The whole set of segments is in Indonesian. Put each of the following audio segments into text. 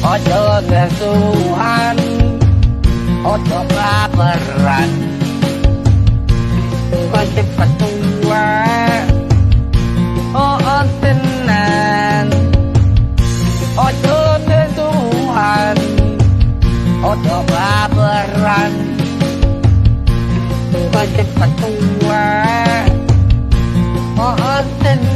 Ojo ngesuhan Ojo baperan Kau cepat tua Oh, oh tenan Ojo ngesuhan Ojo baperan Kau cepat tua Oh, oh tenan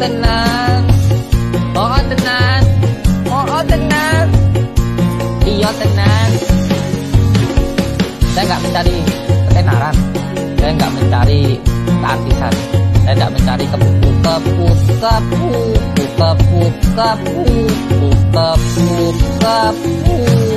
tenan Oh, oh tenan Oh, oh tenan Iya tenan Saya nggak mencari ketenaran. Saya nggak mencari keartisan. Saya nggak mencari kepu kepu kepu kepu kepu kepu kepu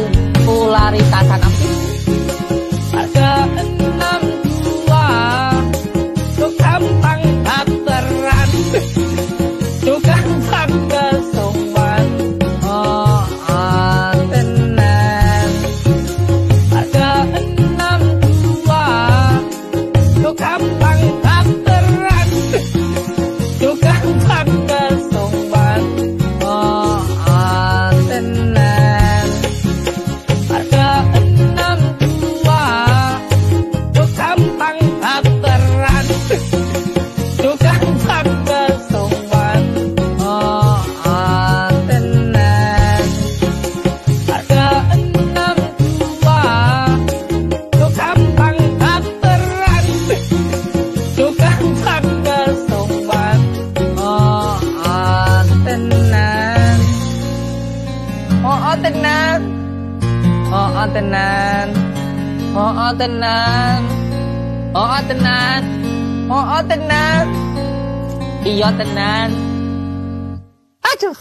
Oh, oh tenan Oh, oh tenan Oh, oh tenan oh tenan oh tenan Iya tenan Aduh